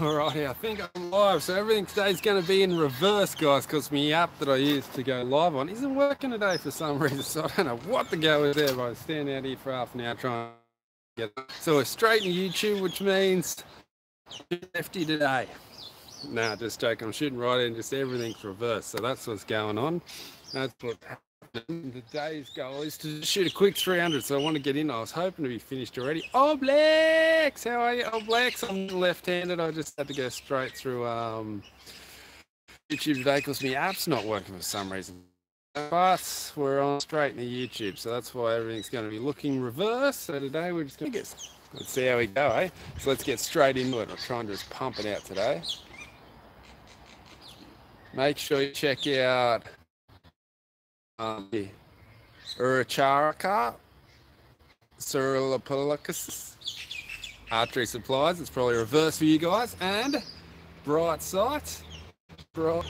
Alrighty, I think I'm live. So everything today's going to be in reverse, guys, because my app that I use to go live on isn't working today for some reason. So I don't know what the go is there, but I stand out here for half an hour trying to get it. So we're straight in YouTube, which means lefty today. Nah, just joking. I'm shooting right in, just everything's reverse. So that's what's going on. That's what Today's goal is to shoot a quick 300, so I want to get in. I was hoping to be finished already. Oh! How are you? Oh, I'm left-handed. I just had to go straight through um, YouTube today because my app's not working for some reason. But we're on straight into YouTube, so that's why everything's going to be looking reverse. So today we're just going to get, let's see how we go, eh? So let's get straight into it. I'm trying to just pump it out today. Make sure you check out um, Uracharaka, Cerulopilacus, Archery Supplies. It's probably reverse for you guys. And Brite Site. Bright.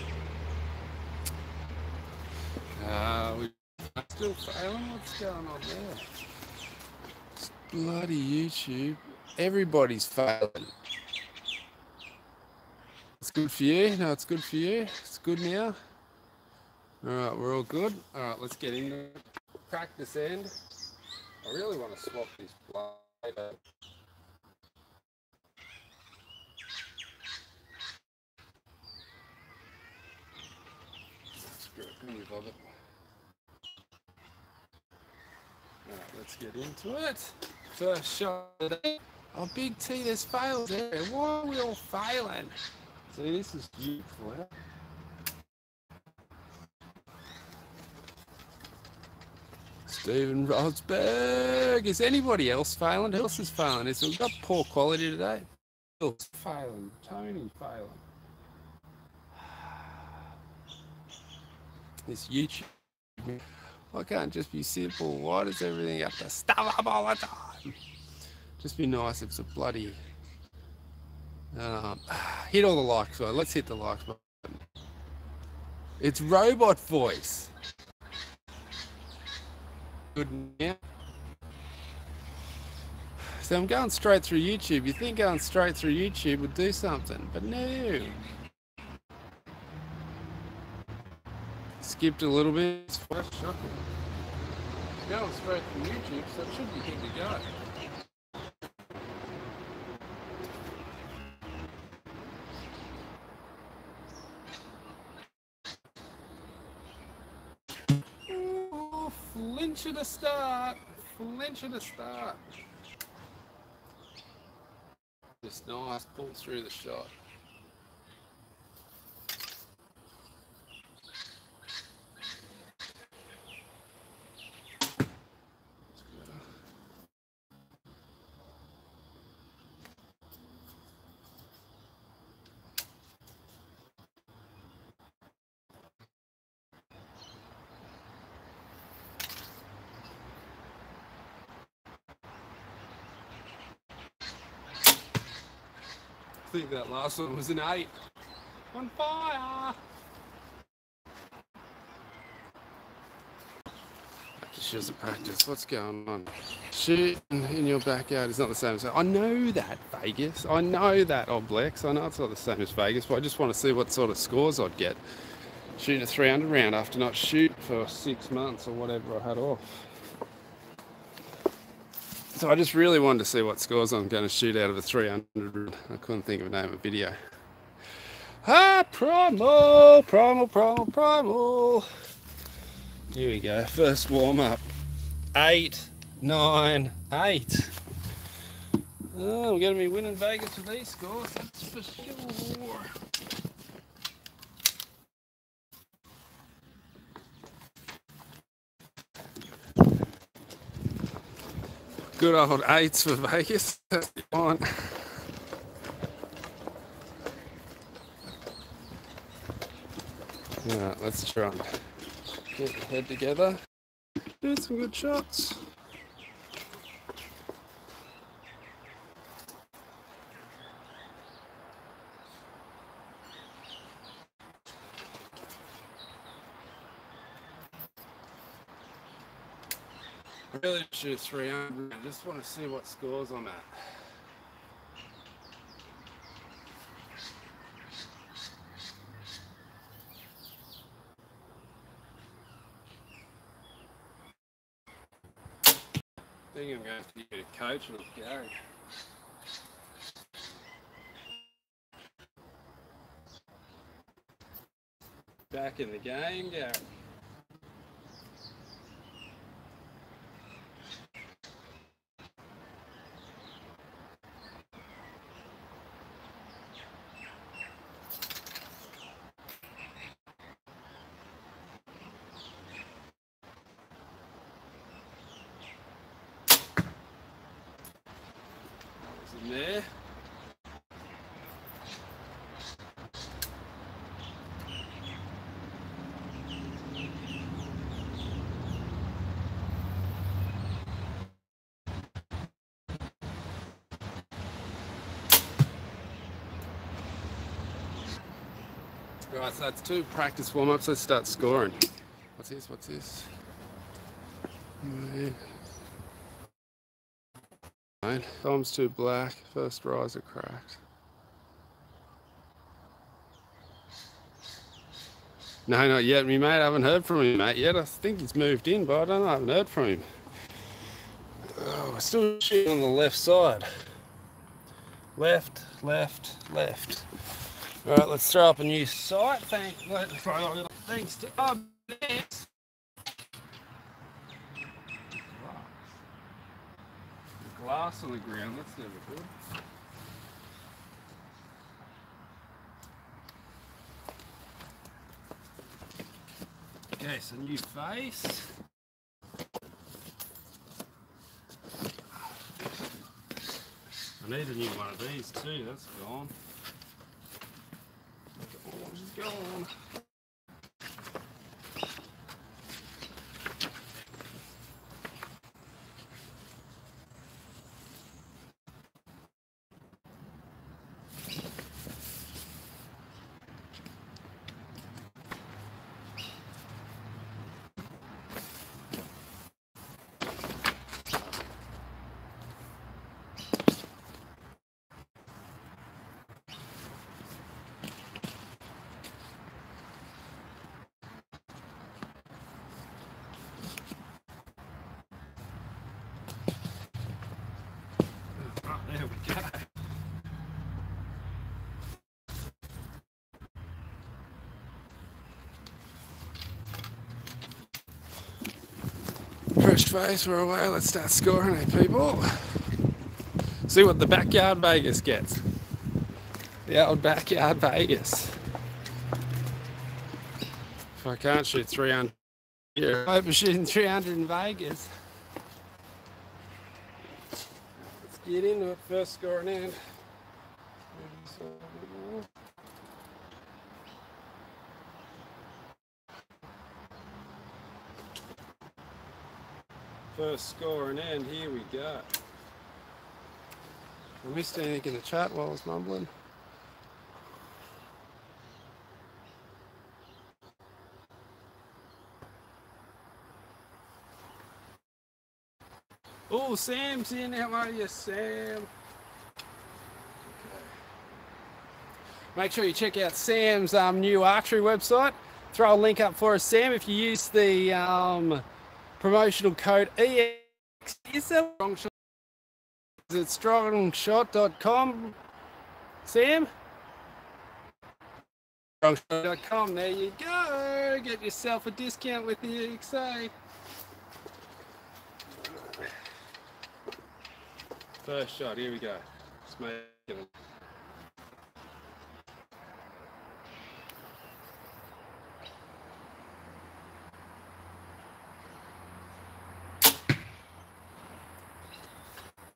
Uh, we still failing. What's going on there? It's bloody YouTube. Everybody's failing. It's good for you. No, it's good for you. It's good now. All right, we're all good. All right, let's get into practice end. I really want to swap this blade. All right, let's get into it. First shot of the day. Oh, Big T, there's fails there. Why are we all failing? See, this is beautiful. Huh? Stephen Rosberg. Is anybody else failing? Who else is failing? Is we got poor quality today? Who's failing? Tony failing. This YouTube. Why can't it just be simple? Why does everything have to stuff up all the time? Just be nice if it's a bloody. Um, hit all the likes, button. Let's hit the likes button. It's robot voice. Good now. So I'm going straight through YouTube. You think going straight through YouTube would do something, but no. Skipped a little bit. It's first shocking. Going straight from YouTube, so it should be good to go. Ooh, flinch at the start. Flinch at the start. Just nice pull through the shot. I think that last one was an eight. On fire! Is a practice. What's going on? Shooting in your backyard is not the same as I know that Vegas. I know that Oblex. I know it's not the same as Vegas, but I just want to see what sort of scores I'd get shooting a 300 round after not shooting for six months or whatever I had off. So I just really wanted to see what scores I'm going to shoot out of a 300. I couldn't think of a name of video. Ah, primal, primal, primal, primal. Here we go. First warm up. Eight, nine, eight. Oh, we're going to be winning Vegas with these scores, that's for sure. Good old eights for Vegas. That's. Alright, let's try and get the head together. Do some good shots. really shoot 300. I just want to see what scores I'm at. I think I'm going to have to get a coach with Gary. Back in the game, Gary. Right, so that's two practice warm-ups. Let's start scoring. What's this? What's this? Right. Thumb's too black. First riser cracked. No, not yet, me mate. I haven't heard from him, mate, yet. I think he's moved in, but I don't know. I haven't heard from him. Oh, we're still shooting on the left side. Left, left, left. All right, let's throw up a new site. Thank, thanks to OBS. Glass on the ground, that's never good. Okay, so new face. I need a new one of these too, that's gone. Orange is gone. Oh, there we go. Fresh face, we're away. Let's start scoring, eh, people? See what the backyard Vegas gets. The old backyard Vegas. If I can't shoot 300 here, I hope I'm shooting 300 in Vegas. Let's get into it. First scoring end. First score and end. Here we go. I missed anything in the chat while I was mumbling. Oh, Sam's in. How are you, Sam? Make sure you check out Sam's um, new archery website. Throw a link up for us, Sam. If you use the um, promotional code EX, is it strong shot? Is it strongshot.com, Sam? Strongshot.com. There you go. Get yourself a discount with the EXA. First shot. Here we go. Just making it.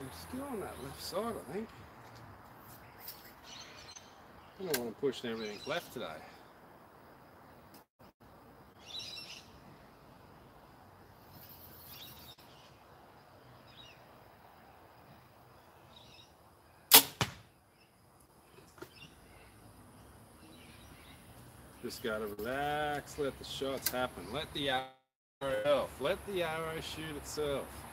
I'm still on that left side, I think. I don't want to push everything left today. Just gotta relax, let the shots happen. Let the arrow itself. Let the arrow shoot itself.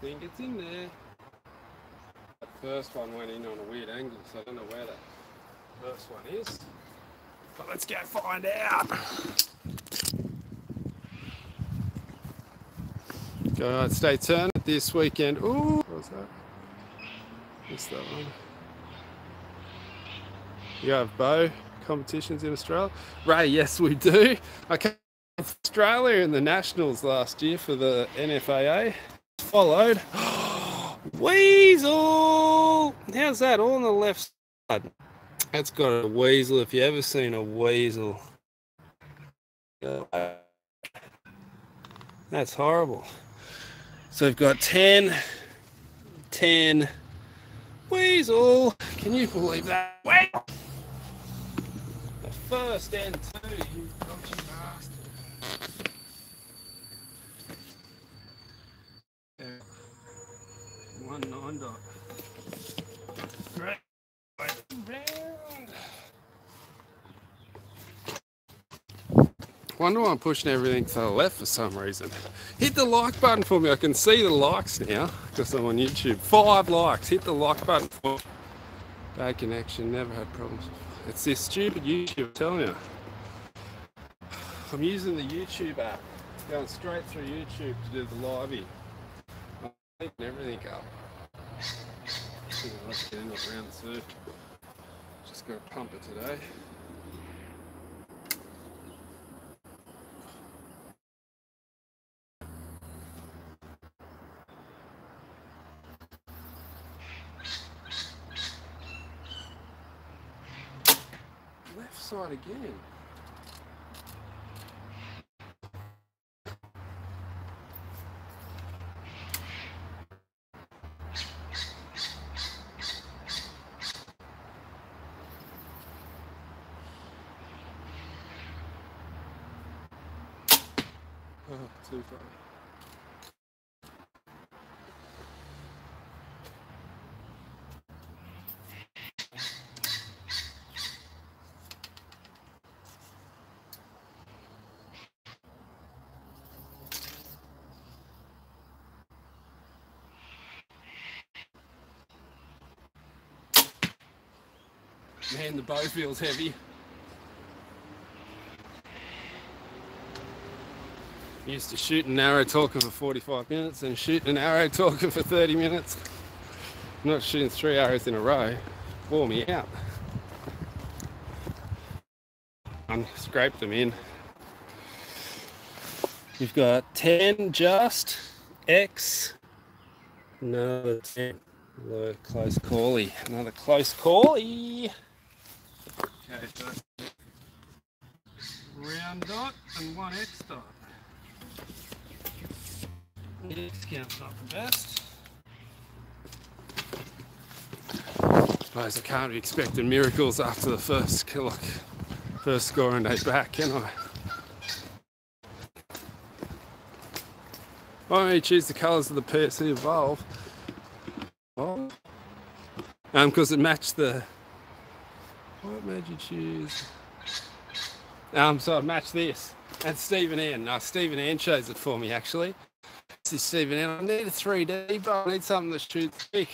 Think it's in there. First one went in on a weird angle, so I don't know where that first one is. But let's go find out. Go stay tuned this weekend. Ooh, what was that? Missed that one. You have bow competitions in Australia? Ray, yes, we do. I came to Australia in the Nationals last year for the NFAA. Followed. Weasel! How's that? All on the left side. That's got a weasel. If you ever seen a weasel, that's horrible. So we've got 10, 10, weasel. Can you believe that? Wait! The first and two, Nine dot. Great. Wonder why I'm pushing everything to the left for some reason. Hit the like button for me. I can see the likes now because I'm on YouTube. Five likes. Hit the like button for me. Bad connection. Never had problems. It's this stupid YouTube. I'm telling you. I'm using the YouTube app. Going straight through YouTube to do the livey. I'm everything up. Let's get into round two. Just gonna pump it today. Left side again. Oh, too far. Man, the bow feels heavy. Used to shoot an arrow talking for 45 minutes and shoot an arrow talking for 30 minutes. I'm not shooting three arrows in a row. Wore me out. And scraped them in. You've got 10 just, X, another 10. Another close cally. Another close cally. Okay, so round dot and one X dot. X count's not the best. Suppose I can't be expecting miracles after the first kill, first scoring day back, can I? Why don't you choose the colours of the PSE Evolve? Oh. Um, because it matched the. What you choose? Um, so I matched this. And Stephen Ann. No, Stephen Ann chose it for me actually. This is Stephen Ann. I need a 3D, but I need something that shoots quick.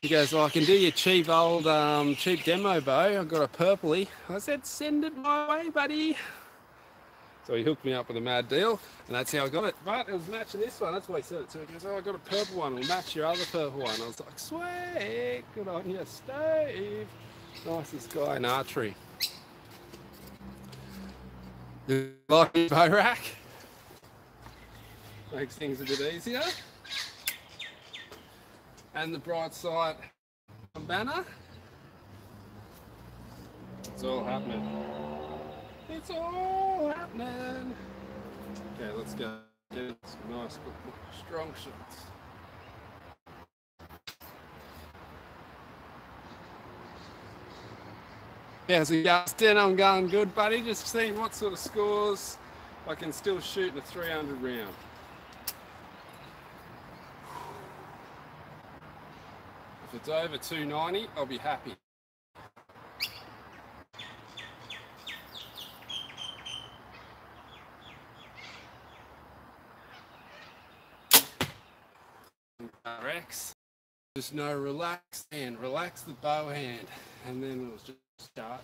He goes, Well, I can do your cheap old um, cheap demo bow. I've got a purpley. I said, Send it my way, buddy. So he hooked me up with a mad deal, and that's how I got it. But it was matching this one. That's why he said it to me. He goes, "Oh, I got a purple one. It'll match your other purple one." I was like, "Sweet, good on you, Steve." Nicest guy in archery. You Like my bow rack. Makes things a bit easier. And the Brite Site banner. It's all happening. It's all happening. Okay, let's go. Get some nice, strong shots. Yeah, so Justin, I'm going good, buddy. Just seeing what sort of scores I can still shoot in a 300 round. If it's over 290, I'll be happy. RX. Just know, relax and relax the bow hand, and then it'll just start.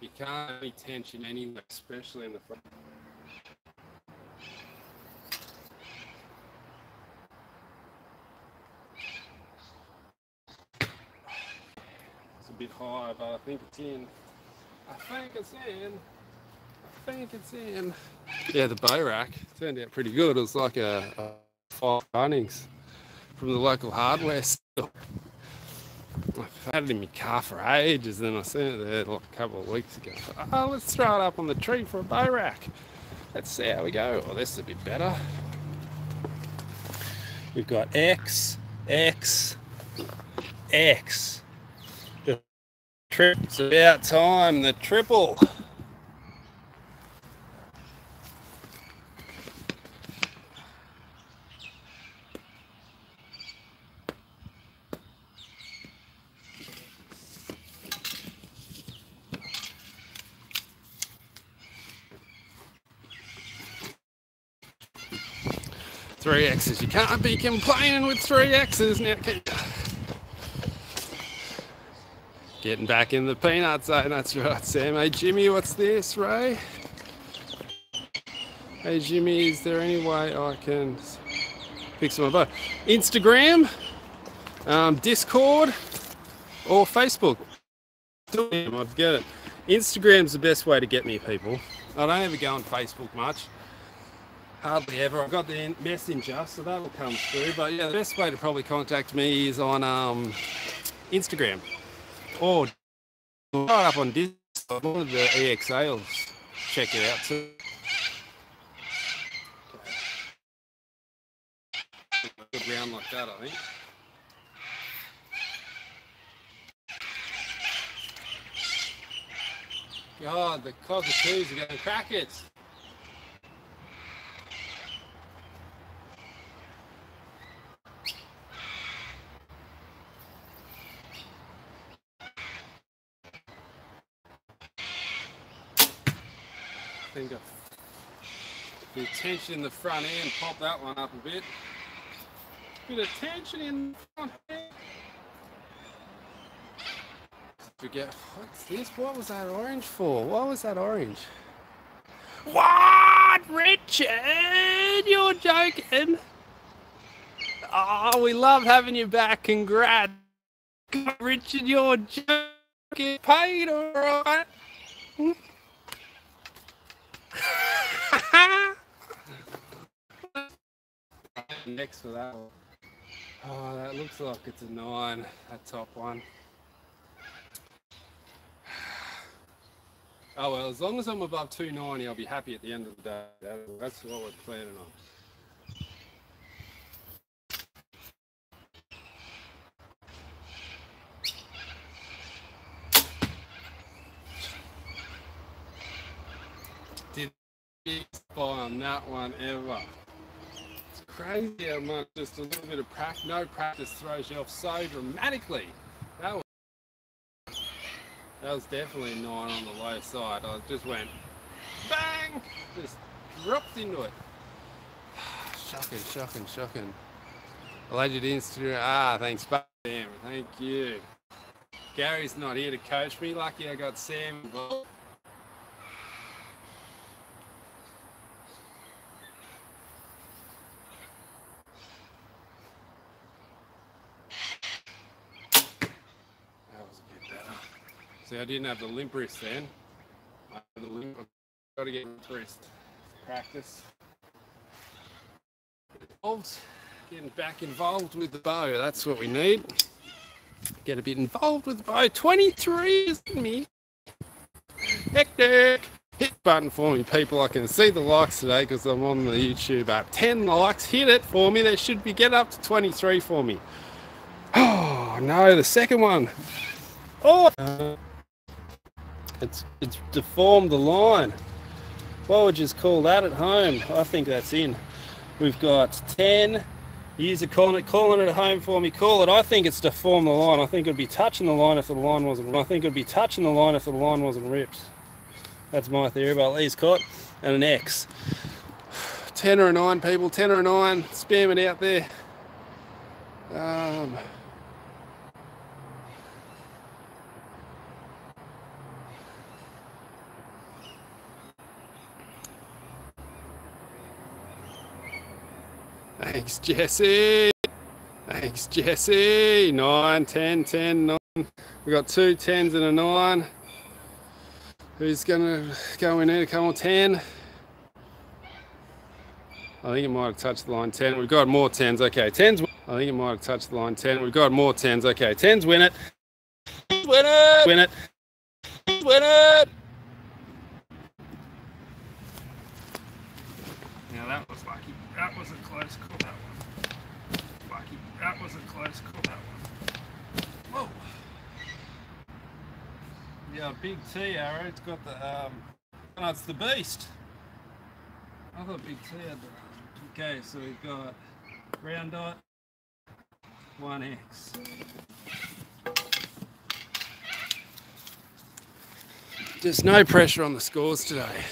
You can't have any tension anywhere, especially in the front. It's a bit high, but I think it's in. I think it's in. I think it's in. Yeah, the bow rack turned out pretty good. It was like a, a five runnings from the local hardware store. I've had it in my car for ages, and I seen it there like a couple of weeks ago. Oh, let's throw it up on the tree for a bow rack. Let's see how we go. Oh, this is a bit better. We've got X, X, X. Trip. It's about time. The triple. Three X's. You can't be complaining with three X's now. Getting back in the peanut zone. That's right, Sam. Hey, Jimi, what's this, Ray? Hey, Jimi, is there any way I can fix my boat? Instagram, um, Discord, or Facebook? I'd get it. Instagram's the best way to get me, people. I don't ever go on Facebook much. Hardly ever. I've got the messenger, so that'll come through. But yeah, the best way to probably contact me is on um, Instagram or up on Discord. One of the EXAs. Check it out too. Round like that, I think. God, the cockatoos are going crackers. Of the tension in the front end, pop that one up a bit. Bit of tension in the front end. Forget, what's this? What was that orange for? What was that orange? What, Richard? You're joking. Oh, we love having you back. Congrats. Richard, you're joking. Paid, all right. Next for that one. Oh, that looks like it's a nine, that top one. Oh well, as long as I'm above 290, I'll be happy at the end of the day. That's what we're planning on. on that one ever. Crazy how much just a little bit of practice, no practice throws you off so dramatically. That was, that was definitely nine on the low side. I just went bang, just dropped into it. shocking, shocking, shocking. Alleged Instagram. Ah, thanks, Sam. Thank you. Gary's not here to coach me. Lucky I got Sam involved. See, I didn't have the limp wrist then. I the limp. I've got to get limp wrist. Practice. Involved. Getting back involved with the bow. That's what we need. Get a bit involved with the bow. 23 isn't me. Hectic. Hit button for me, people. I can see the likes today because I'm on the YouTube app. 10 likes. Hit it for me. They should be get up to 23 for me. Oh no, the second one. Oh. It's it's deformed the line. What would you call that at home? I think that's in. We've got 10. User calling it, calling it at home for me. Call it. I think it's deformed the line. I think it'd be touching the line if the line wasn't. I think it'd be touching the line if the line wasn't ripped. That's my theory about Lee's caught and an X. 10 or a 9 people, 10 or a 9, spam it out there. Um, thanks, Jesse. Thanks, Jesse. 9, 10, 10, 9. We got two tens and a 9. Who's going to go in there? A couple 10. I think it might have touched the line 10. We've got more 10s. Okay, 10s. I think it might have touched the line 10. We've got more 10s. Okay, 10s win it. Win it. Win it. Win it. Now that was That was a close call, that one. That was a call, that one. Whoa. Yeah, big T arrow. It's got the, um, oh, it's the beast. I thought big T had the, okay, so we've got round dot, 1x. There's no pressure on the scores today.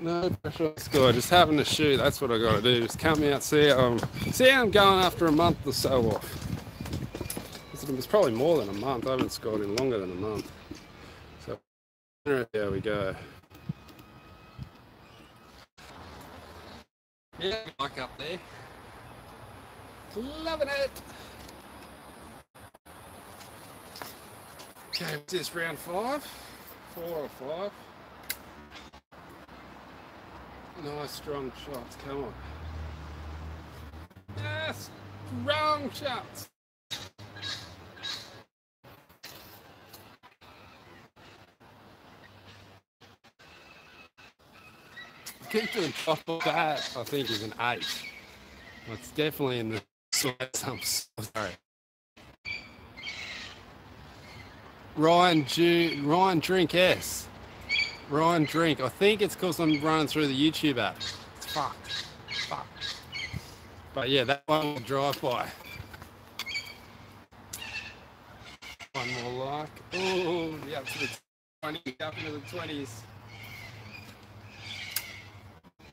No pressure score. Just having to shoot. That's what I got to do. Just come out, see how I'm, see how I'm going after a month or so off. It's probably more than a month. I haven't scored in longer than a month. So there we go. Yeah, like up there. Loving it. Okay, this round five? Four or five? Nice strong shots, come on. Yes, strong shots. Keep doing top of that, I think, is an eight. It's definitely in the some sorry. Ryan Ju- Ryan Drink S. Ryan Drink. I think it's because I'm running through the YouTube app. It's fucked. Fuck. But yeah, that one will drive by. One more like. Oh, yeah, up to the 20, up into the 20s.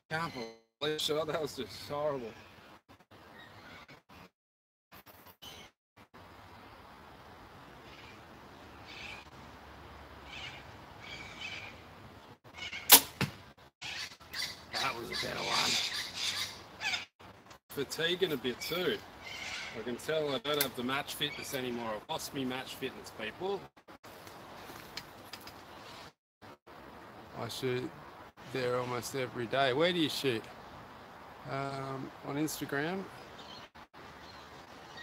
Can't believe. That was just horrible. That was a better one. Fatiguing a bit too. I can tell I don't have the match fitness anymore. I've lost me match fitness, people. I shoot there almost every day. Where do you shoot? Um, on Instagram.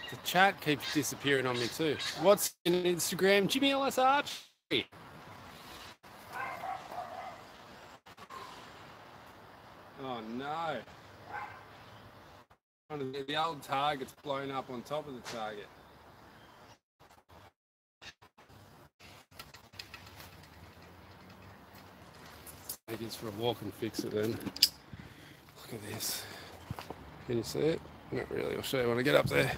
The chat keeps disappearing on me too. What's in Instagram? Jimi Ellis Archery. Oh no. The, old target's blown up on top of the target. Take this for a walk and fix it then. Look at this. Can you see it? Not really. I'll show you when I get up there.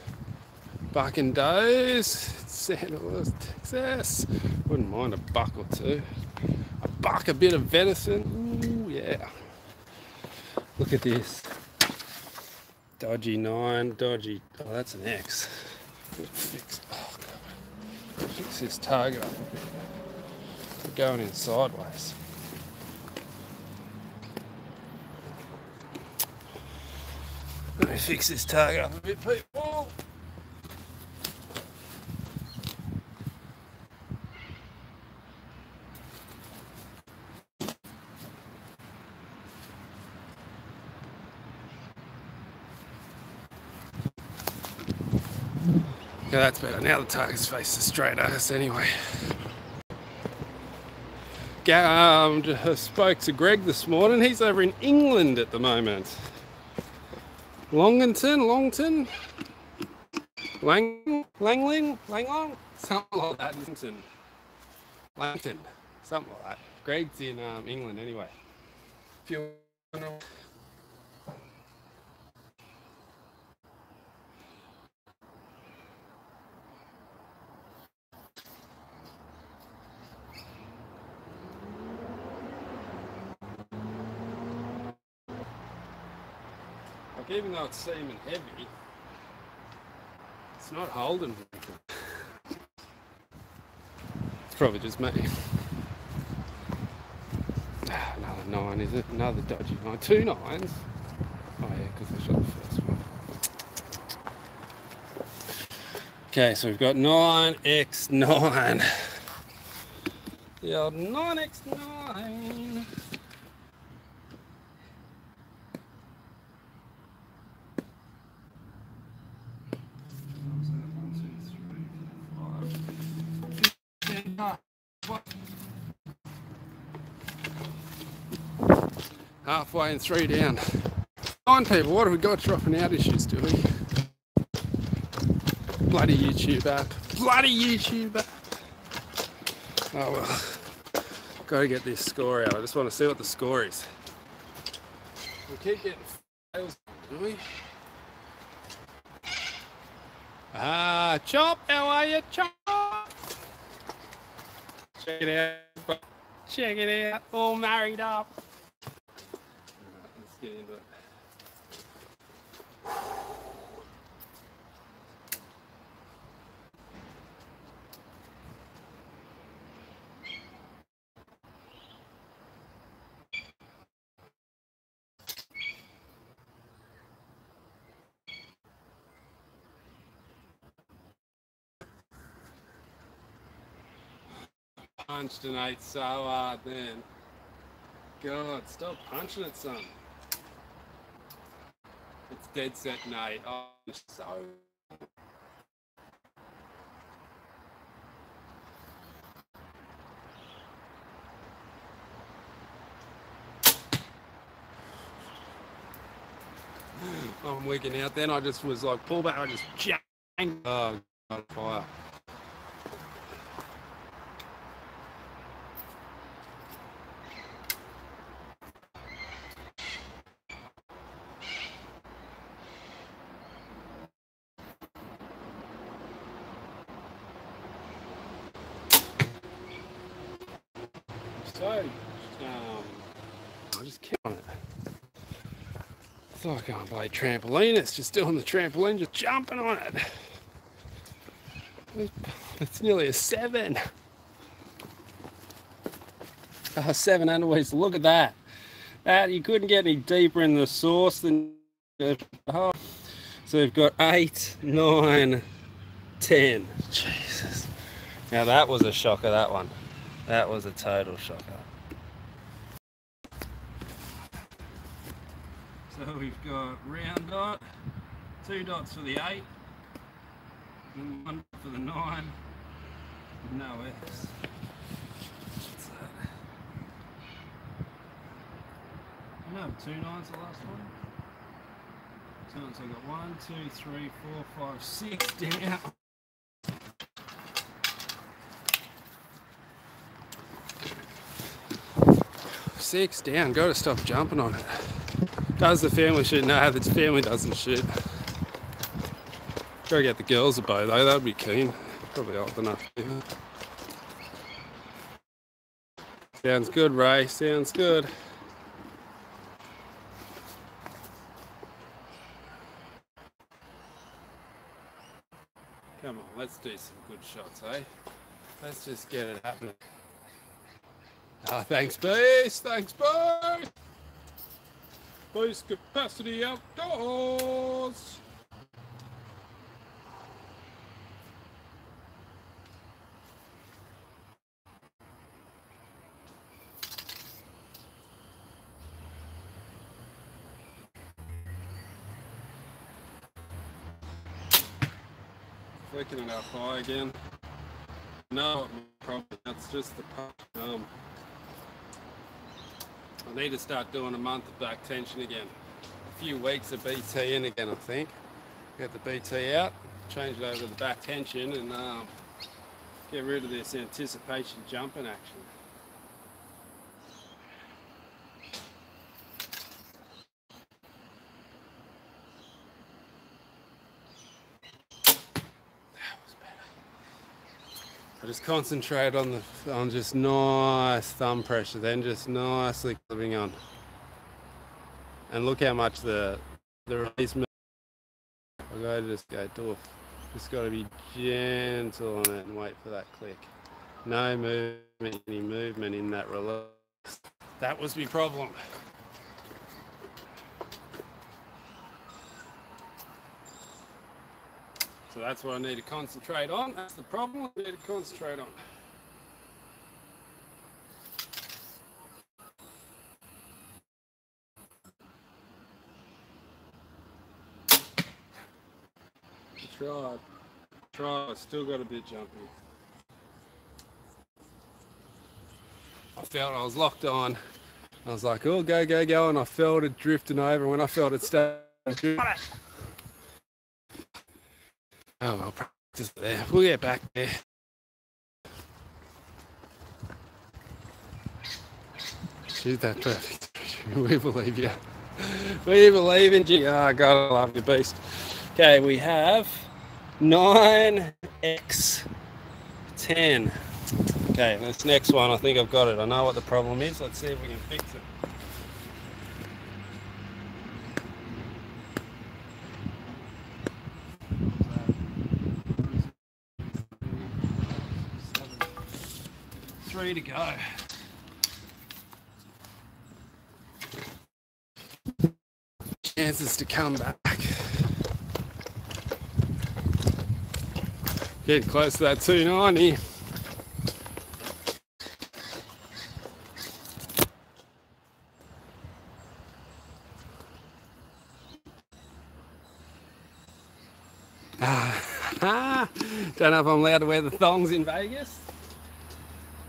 Buck and does. Santa Luis, Texas. Wouldn't mind a buck or two. A buck, a bit of venison. Ooh, yeah. Look at this. Dodgy nine, dodgy. Oh, that's an X. Fix. Oh god. Fix this target up. We're going in sideways. Let me fix this target up a bit, people. That's better. Now the target's facing straight at us anyway. Um, just spoke to Greg this morning. He's over in England at the moment. Longington, Longton, Lang, Langling, Langlong, something like that. Langton, Langton, something like that. Greg's in um, England anyway. If you even though it's seeming heavy, it's not holding. It's probably just me. Ah, Another nine, is it? Another dodgy nine. Two nines. Oh yeah, because I shot the first one. Okay, so we've got 9x9. The old 9x9. Halfway and three down. Nine people, what have we got dropping out issues, do we? Bloody YouTube app. Bloody YouTube app. Oh well. Gotta get this score out. I just want to see what the score is. We keep getting fails, do we? Ah, Chop, how are you, Chop? Check it out. Check it out. All married up. It. Punched an eight so hard then. God, stop punching it, son. Dead set an eight. Oh, it's so. I'm wigging out. Then I just was like, pull back. I just jang. Oh, fire. So, um, I just keep on it. It's like I can't play trampoline. It's just doing the trampoline, just jumping on it. It's nearly a seven. Oh, seven underweeds. Look at that. That you couldn't get any deeper in the source than. Oh. So we've got eight, nine, ten. Jesus. Now that was a shocker. That one. That was a total shocker. So we've got round dot, two dots for the eight, and one for the nine, no that? No, two nines the last one. So I've got one, two, three, four, five, six down. Six down. Got to stop jumping on it. Does the family shoot? No, the family doesn't shoot. Gotta get the girls a bow though. That'd be keen. Probably old enough. yeah. Sounds good, Ray. Sounds good. Come on, let's do some good shots, eh? Let's just get it happening. Ah, thanks, Beast. Thanks, Beast. Boost capacity outdoors. Flicking it up high again. No, problem. That's just the. Um, I need to start doing a month of back tension again. A few weeks of BT in again, I think. Get the BT out, change it over to the back tension, and um, get rid of this anticipation jumping action. I just concentrate on the on just nice thumb pressure, then just nicely clipping on. And look how much the the release. I gotta just go doof. Just gotta be gentle on it and wait for that click. No movement, any movement in that release. That was my problem. So that's what I need to concentrate on. That's the problem I need to concentrate on. Tried. Tried. Still got a bit jumpy. I felt I was locked on. I was like, oh, go, go, go. And I felt it drifting over. When I felt it start, oh, I'll practice there. We'll get back there. She's that perfect. We believe you. We believe in you. Oh, God, I love you, beast. Okay, we have 9x10. Okay, this next one, I think I've got it. I know what the problem is. Let's see if we can fix it. Three to go. Chances to come back. Getting close to that 290. Ah, don't know if I'm allowed to wear the thongs in Vegas.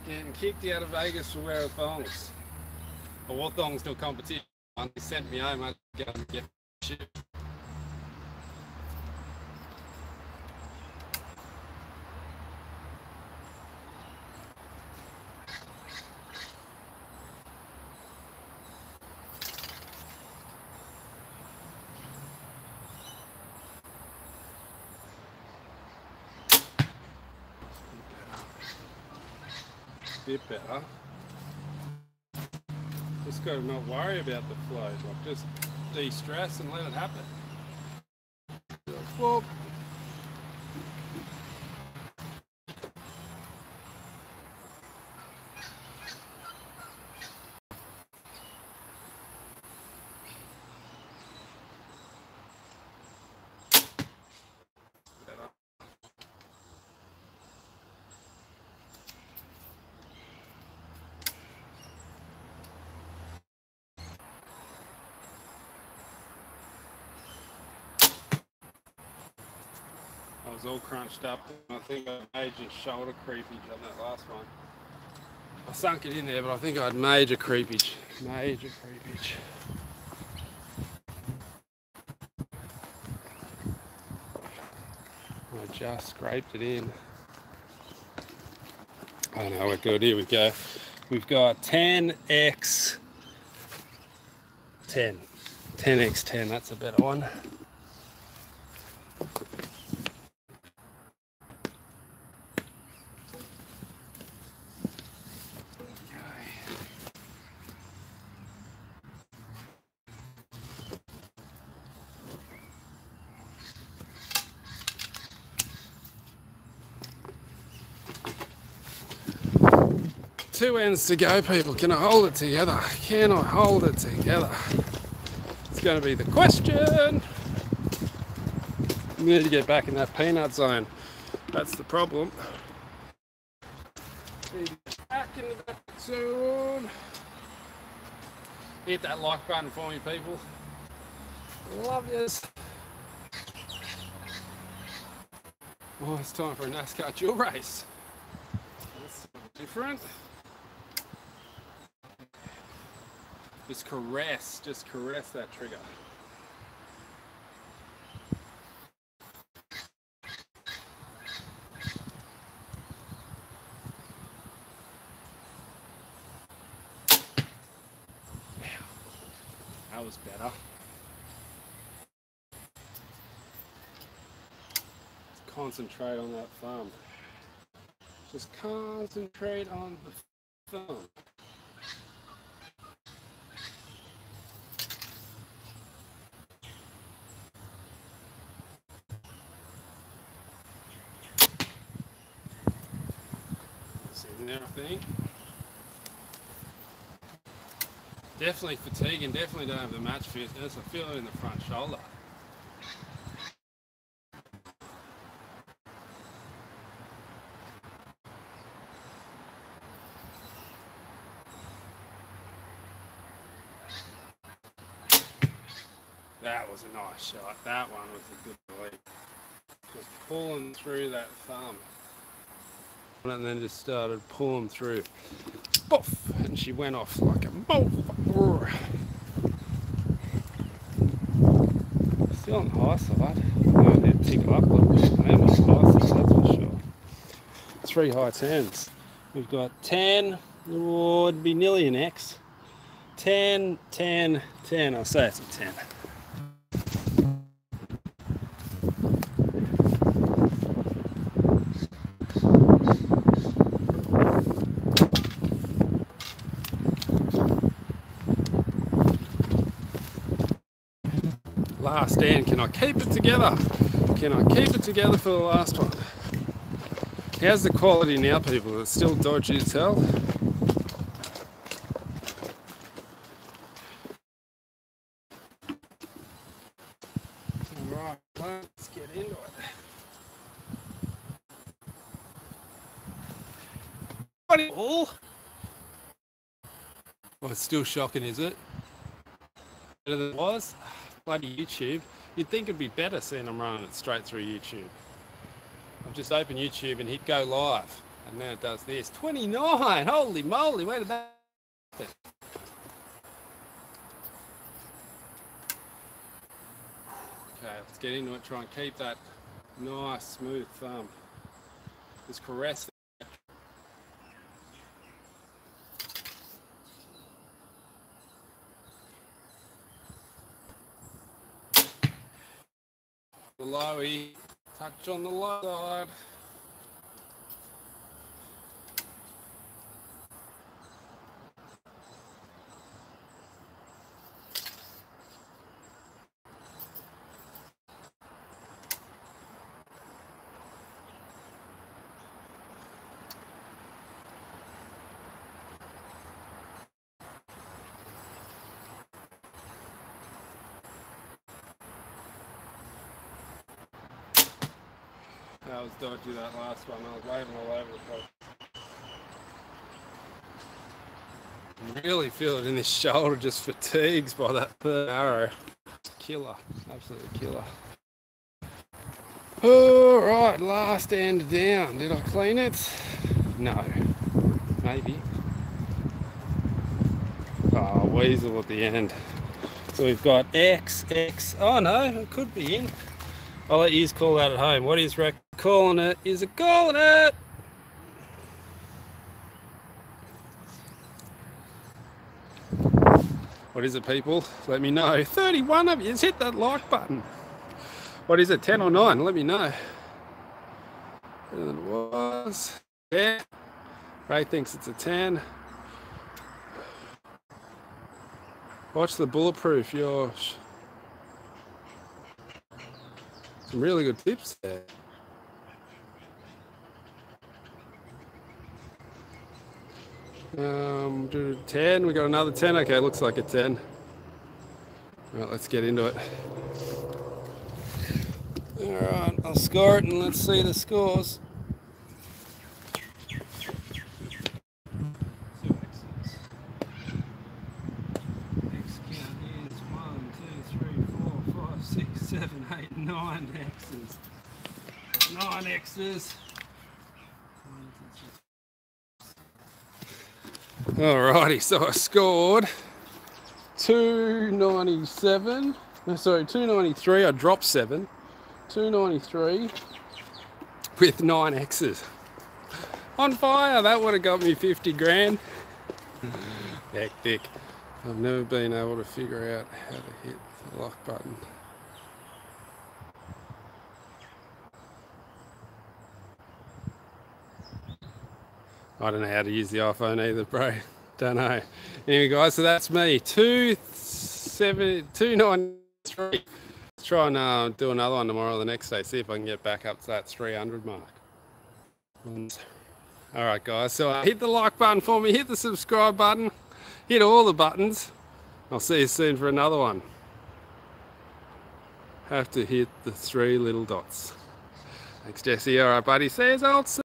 Getting kicked out of Vegas for wearing thongs. I wore thongs a competition. They sent me home. I had to go and get shit. Better. Just got to not worry about the flow. Like just de-stress and let it happen. Whoop. Better. I was all crunched up. and I think I had major shoulder creepage on that last one. I sunk it in there, but I think I had major creepage. Major creepage. I just scraped it in. I know we're good. Here we go. We've got 10x 10. 10x10, that's a better one. Ends to go, people. Can I hold it together? Can I hold it together? It's going to be the question. We need to get back in that peanut zone. That's the problem. Back into that zone. Hit that like button for me, people. Love yous. Oh, it's time for a NASCAR dual race. That's different. Just caress, just caress that trigger. That was better. Concentrate on that thumb. Just concentrate on the thumb. Definitely fatiguing, definitely don't have the match fitness. I feel it in the front shoulder. That was a nice shot. That one was a good leap. Just pulling through that thumb. And then just started pulling through. Boof! And she went off like a motherfucker. Still on the high side. I need to tick it up a little bit. I am high side, that's for sure. Three high tens. We've got 10, would be nearly an X. 10, 10, 10. I'll say it's a 10. last stand. Can I keep it together? Can I keep it together for the last one? How's the quality now, people? It's still dodgy as hell. Alright, let's get into it. All. Oh, it's still shocking, is it? Better than it was? bloody YouTube. You'd think it'd be better seeing them running it straight through YouTube. I've just opened YouTube and hit go live. And now it does this. 29! Holy moly, where did that happen? Okay, let's get into it. Try and keep that nice, smooth thumb. Just caress lowy, touch on the low side. Was dodgy that last one. I was waving all over the place. Really feel it in this shoulder, just fatigues by that third arrow. Killer, absolutely killer. All right, last end down. Did I clean it? No, maybe. Oh, weasel at the end. So we've got X, X. Oh no, it could be in. I'll let you call that at home. What is rec calling it? Is it calling it? What is it, people? Let me know. 31 of you. Just hit that like button. What is it, 10 or 9? Let me know. it was. Yeah. Ray thinks it's a 10. Watch the bulletproof, yours. Some really good tips there. Um, 10, we got another 10. Okay, looks like a 10. All right, let's get into it. All right, I'll score it and let's see the scores. Nine X's. Alrighty, so I scored 297. No, sorry, 293. I dropped seven. 293 with nine X's. On fire, that would have got me 50 grand. Hectic. I've never been able to figure out how to hit the lock button. I don't know how to use the iPhone either, bro. Don't know. Anyway, guys, so that's me. Two seven two nine three. Let's try and uh, do another one tomorrow or the next day. See if I can get back up to that 300 mark. All right, guys. So uh, hit the like button for me, hit the subscribe button, hit all the buttons. I'll see you soon for another one. Have to hit the three little dots. Thanks, Jesse. All right, buddy. See you, old.